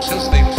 Since they